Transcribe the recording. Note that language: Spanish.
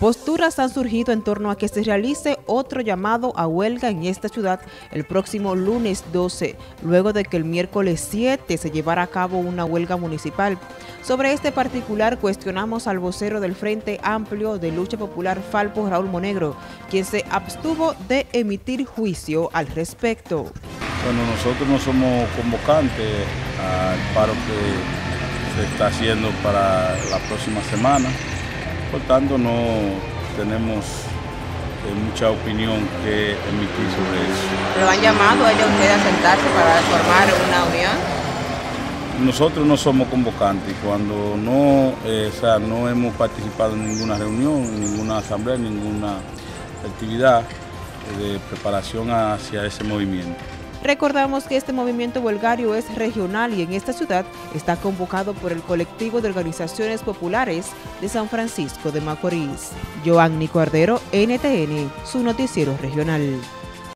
Posturas han surgido en torno a que se realice otro llamado a huelga en esta ciudad el próximo lunes 12, luego de que el miércoles 7 se llevara a cabo una huelga municipal. Sobre este particular cuestionamos al vocero del Frente Amplio de Lucha Popular Falpo Raúl Monegro, quien se abstuvo de emitir juicio al respecto. Bueno, nosotros no somos convocantes al paro que se está haciendo para la próxima semana. Por tanto, no tenemos eh, mucha opinión que emitir sobre eso. ¿Lo han llamado a ellos ustedes a sentarse para formar una unión? Nosotros no somos convocantes cuando no, eh, o sea, no hemos participado en ninguna reunión, ninguna asamblea, ninguna actividad de preparación hacia ese movimiento. Recordamos que este movimiento huelgario es regional y en esta ciudad está convocado por el colectivo de organizaciones populares de San Francisco de Macorís. Joanny Cordero, NTN, su noticiero regional.